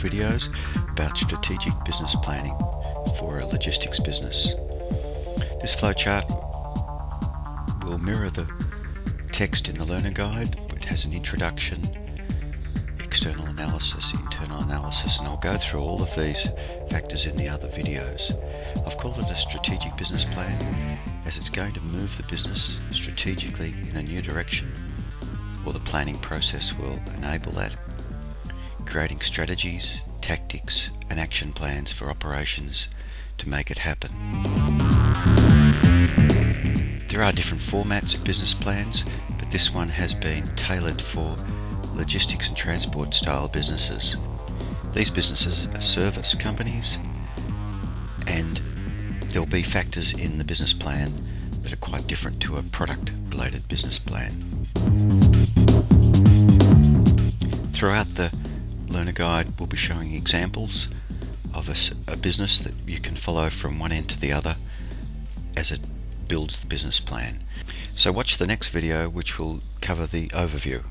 videos about strategic business planning for a logistics business. This flowchart will mirror the text in the learner guide. It has an introduction, external analysis, internal analysis, and I'll go through all of these factors in the other videos. I've called it a strategic business plan as it's going to move the business strategically in a new direction, or the planning process will enable that. Creating strategies, tactics, and action plans for operations to make it happen. There are different formats of business plans, but this one has been tailored for logistics and transport style businesses. These businesses are service companies and there'll be factors in the business plan that are quite different to a product related business plan. Throughout the learner guide we'll be showing examples of a, a business that you can follow from one end to the other as it builds the business plan. So watch the next video which will cover the overview.